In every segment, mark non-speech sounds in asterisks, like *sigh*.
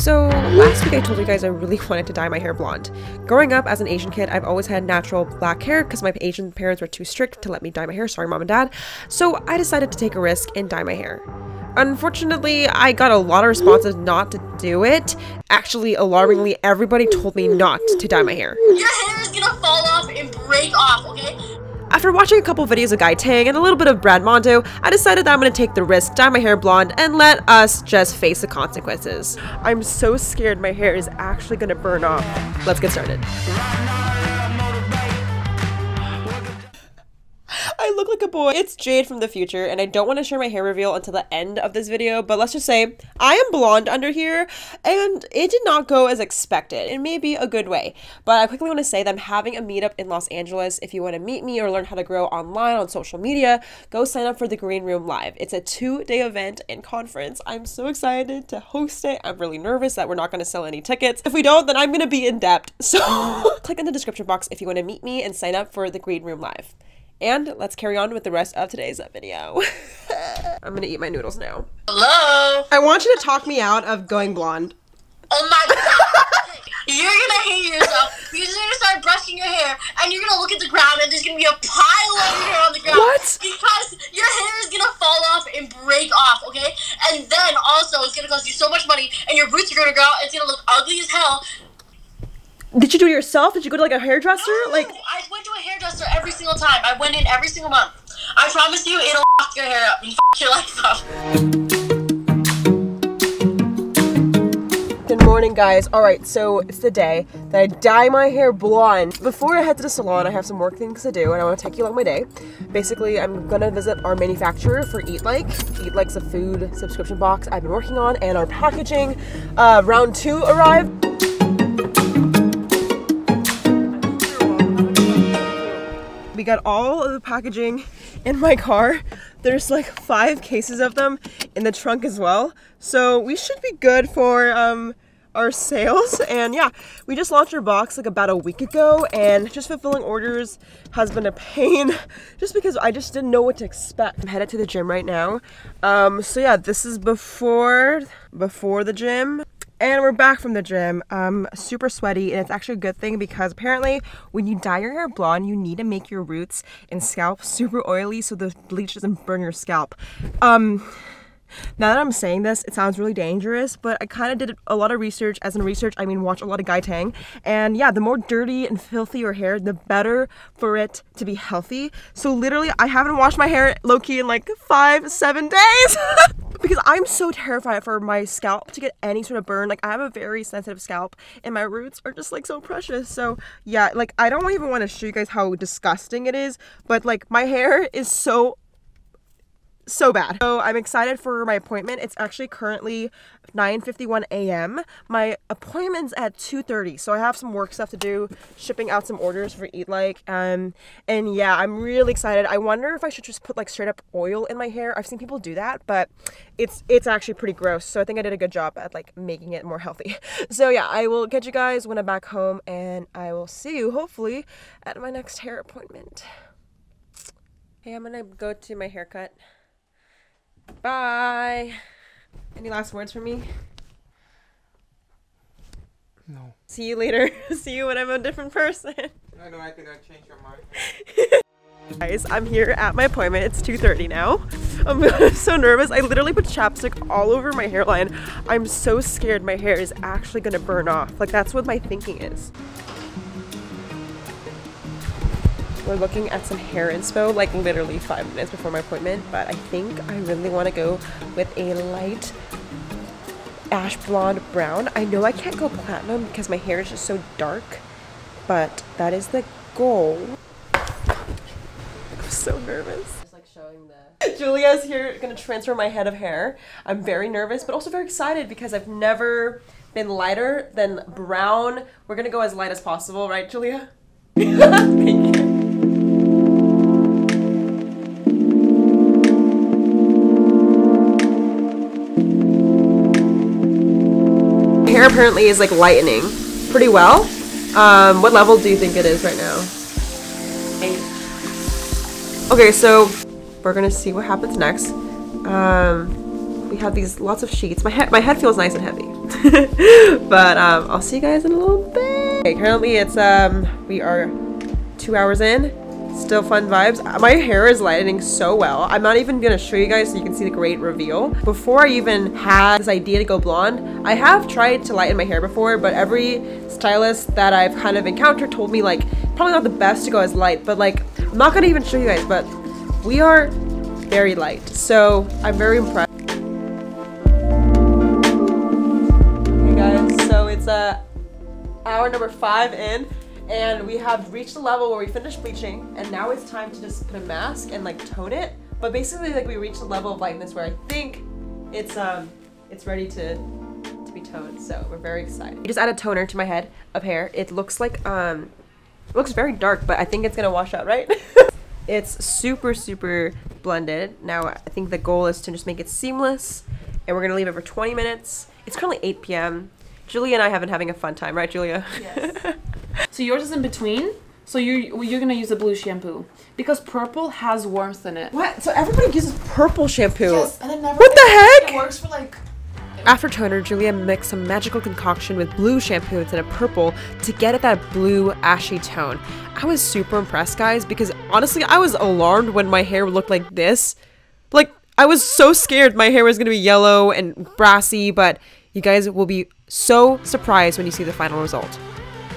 So, last week I told you guys I really *laughs* wanted to dye my hair blonde. Growing up as an Asian kid, I've always had natural black hair because my Asian parents were too strict to let me dye my hair. Sorry, mom and dad. So, I decided to take a risk and dye my hair. Unfortunately, I got a lot of responses not to do it. Actually, alarmingly, everybody told me not to dye my hair. Your hair is gonna fall off and break off, okay? After watching a couple videos of Guy Tang and a little bit of Brad Mondo, I decided that I'm gonna take the risk, dye my hair blonde, and let us just face the consequences. I'm so scared my hair is actually gonna burn off. Let's get started. I look like a boy. It's Jade from the future, and I don't want to share my hair reveal until the end of this video, but let's just say I am blonde under here, and it did not go as expected It may be a good way. But I quickly want to say that I'm having a meetup in Los Angeles. If you want to meet me or learn how to grow online on social media, go sign up for the Green Room Live. It's a two day event and conference. I'm so excited to host it. I'm really nervous that we're not going to sell any tickets. If we don't, then I'm going to be in debt. *laughs* So *laughs* click in the description box if you want to meet me and sign up for the Green Room Live. And let's carry on with the rest of today's video. *laughs* I'm gonna eat my noodles now. Hello? I want you to talk me out of going blonde. Oh my god. *laughs* You're gonna hate yourself you're gonna start brushing your hair and you're gonna look at the ground and there's gonna be a pile of your hair on the ground. What? Because your hair is gonna fall off and break off, okay? And then also it's gonna cost you so much money and your roots are gonna grow out. It's gonna look ugly as hell. Did you do it yourself? Did you go to like a hairdresser? Like, I went to a hairdresser every single time. I went in every single month. I promise you, it'll f your hair up and f your life up. good morning, guys. All right, so it's the day that I dye my hair blonde. Before I head to the salon, I have some work things to do, and I want to take you along my day. Basically, I'm gonna visit our manufacturer for Eat Like. Eat Like's a food subscription box I've been working on, and our packaging. Uh, round two arrived. We got all of the packaging in my car. There's like five cases of them in the trunk as well. So we should be good for um, our sales. *laughs* And yeah, we just launched our box like about a week ago and just fulfilling orders has been a pain *laughs* just because I just didn't know what to expect. I'm headed to the gym right now. Um, so yeah, this is before before the gym. And we're back from the gym. Um, super sweaty, and it's actually a good thing because apparently, when you dye your hair blonde, you need to make your roots and scalp *laughs* super oily so the bleach doesn't burn your scalp. Um, now that I'm saying this, it sounds really dangerous, but I kind of did a lot of research. As in research, I mean watch a lot of Guy Tang. And yeah, the more dirty and filthy your hair, the better for it to be healthy. So literally, I haven't washed my hair low-key in like five, seven days. *laughs* because I'm so terrified for my scalp to get any sort of burn. Like I have a very sensitive scalp and my roots are just like so precious. So yeah, like I don't even want to show you guys how disgusting it is, but like my hair is so so bad. So I'm excited for my appointment. It's actually currently 9:51 a.m. My appointment's at 2:30, so I have some work stuff to do, shipping out some orders for Eat Like. Um, and yeah, I'm really excited. I wonder if I should just put like straight up oil in my hair. I've seen people do that, but it's it's actually pretty gross. So I think I did a good job at like making it more healthy. *laughs* So yeah, I will catch you guys when I'm back home, and I will see you hopefully at my next hair appointment. Hey, I'm gonna go to my haircut. Bye. Any last words for me? No. See you later. *laughs* See you when I'm a different person. I know, I think I changed your mind. *laughs* Guys, I'm here at my appointment. It's 2.30 now. *laughs* I'm so nervous. I literally put chapstick all over my hairline. I'm so scared my hair is actually gonna burn off. Like that's what my thinking is. We're looking at some hair inspo, like literally five minutes before my appointment, but I think I really want to go with a light ash blonde brown. I know I can't go platinum because my hair is just so dark, but that is the goal. I'm so nervous. Just like showing the *laughs* Julia's here gonna transfer my head of hair. I'm very nervous, but also very excited because I've never been lighter than brown. We're gonna go as light as possible, right, Julia? *laughs* Thank you. Hair apparently is like lightening pretty well. Um, what level do you think it is right now? Eight. Okay, so we're gonna see what happens next. Um, we have these lots of sheets. My head, my head feels nice and heavy. *laughs* but um, I'll see you guys in a little bit. Okay, currently it's um we are two hours in. Still fun vibes. My hair is lightening so well. I'm not even gonna show you guys so you can see the great reveal. Before I even had this idea to go blonde, I have tried to lighten my hair before, but every stylist that I've kind of encountered told me like probably not the best to go as light, but like I'm not gonna even show you guys, but we are very light. So I'm very impressed. Hey guys, so it's uh, hour number five in, and we have reached the level where we finished bleaching, and now it's time to just put a mask and like tone it. But basically, like we reached the level of lightness where I think it's um, it's ready to to be toned. So we're very excited. I just added toner to my head of hair. It looks like um, it looks very dark, but I think it's gonna wash out, right? *laughs* it's super super blended. Now I think the goal is to just make it seamless, and we're gonna leave it for 20 minutes. It's currently 8 p.m. Julia and I have been having a fun time, right, Julia? Yes. *laughs* So yours is in between. So you're you're gonna use a blue shampoo because purple has warmth in it. what? So everybody uses purple shampoo. Yes, and it never. What the heck? It works for like. After toner, Julia mixed some magical concoction with blue shampoo instead of purple to get at that blue ashy tone. I was super impressed, guys, because honestly, I was alarmed when my hair looked like this. Like, I was so scared my hair was gonna be yellow and brassy, but you guys will be so surprised when you see the final result.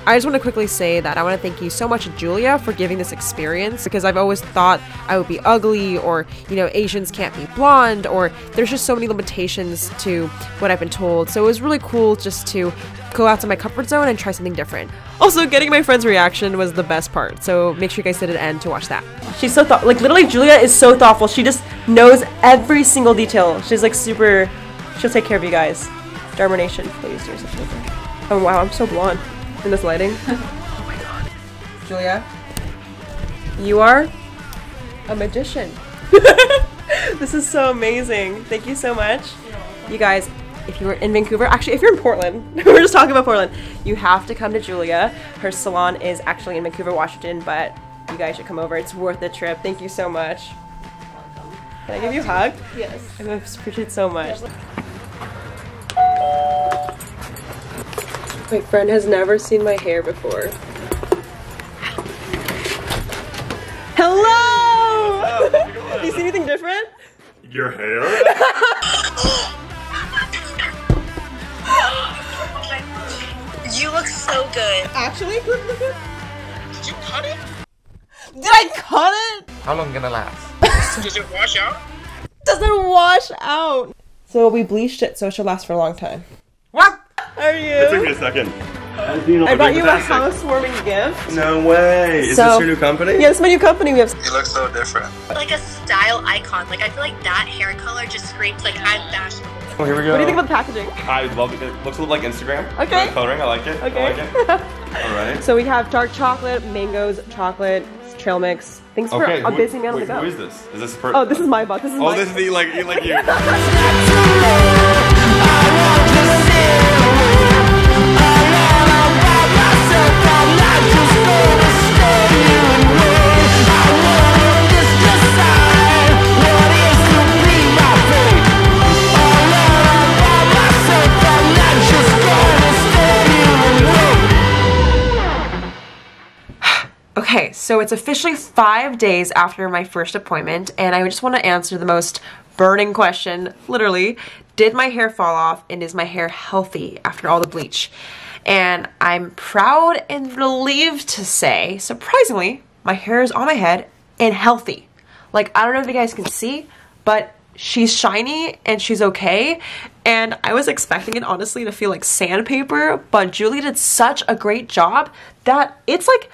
I just want to quickly say that I want to thank you so much, Julia, for giving this experience because I've always thought I would be ugly or, you know, Asians can't be blonde or there's just so many limitations to what I've been told. So it was really cool just to go out to my comfort zone and try something different. Also, getting my friend's reaction was the best part. So make sure you guys sit at end to watch that. She's so thought like literally Julia is so thoughtful. She just knows every single detail. She's like super she'll take care of you guys. DarmaNation, please do such a thing. Oh wow, I'm so blonde in this lighting. *laughs* oh my god. Julia, you are a magician. *laughs* this is so amazing. Thank you so much. You guys, if you were in Vancouver, actually, if you're in Portland, *laughs* we're just talking about Portland, you have to come to Julia. Her salon is actually in Vancouver, Washington, but you guys should come over. It's worth the trip. Thank you so much. Can I give you a hug? Yes. I appreciate it so much. My friend has never seen my hair before. Hello! Do you see anything different? Your hair? You look so good. Actually, Did you cut it? did I cut it? How long gonna last? *laughs* Does it wash out? Doesn't wash out. So we bleached it so it should last for a long time. What? How are It took me a second. I brought you a housewarming gift. No way. Is So- this your new company? Yeah, it's my new company. We have You look so different. Like a style icon. Like I feel like that hair color just screams like I'm fashionable. Oh, here we go. What do you think about the packaging? I love it. It looks a little like Instagram. Okay. The coloring, I like it. Okay. I like it. *laughs* All right. So we have dark chocolate, mangoes, chocolate, trail mix. Thanks for Okay. a who- busy man on wait, the go. Who is this? Is this a per- Oh, this is my box. This is Oh, my this is the like like you. *laughs* *laughs* so it's officially five days after my first appointment, and I just want to answer the most burning question literally Did my hair fall off, and is my hair healthy after all the bleach? And I'm proud and relieved to say, surprisingly, my hair is on my head and healthy. Like, I don't know if you guys can see, but she's shiny and she's okay. And I was expecting it honestly to feel like sandpaper, but Julie did such a great job that it's like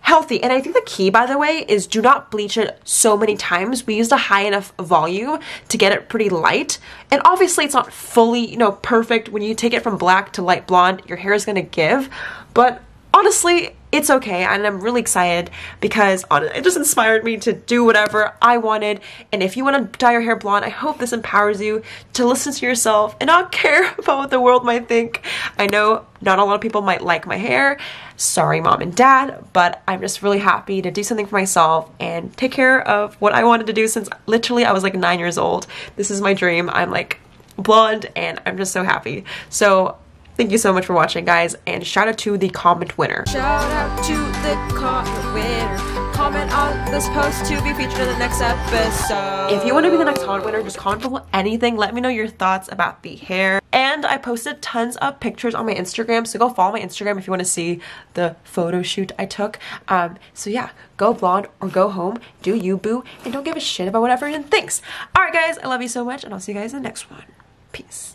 healthy. And I think the key, by the way, is do not bleach it so many times. We used a high enough volume to get it pretty light. And obviously, it's not fully, you know, perfect. When you take it from black to light blonde, your hair is gonna give. But honestly, it's okay. And I'm really excited because it just inspired me to do whatever I wanted. And if you want to dye your hair blonde, I hope this empowers you to listen to yourself and not *laughs* care about what the world might think. I know not a lot of people might like my hair. Sorry, mom and dad, but I'm just really happy to do something for myself and take care of what I wanted to do since literally I was like nine years old. This is my dream. I'm like blonde and I'm just so happy. So Thank you so much for watching, guys, and shout out to the comment winner. Shout out to the comment winner. Comment on this post to be featured in the next episode. If you want to be the next comment winner, just comment below anything. Let me know your thoughts about the hair. And I posted tons of pictures on my Instagram, so go follow my Instagram if you want to see the photo shoot I took. Um, so yeah, go blonde or go home, do you boo, and don't give a shit about what everyone thinks. Alright guys, I love you so much, and I'll see you guys in the next one. Peace.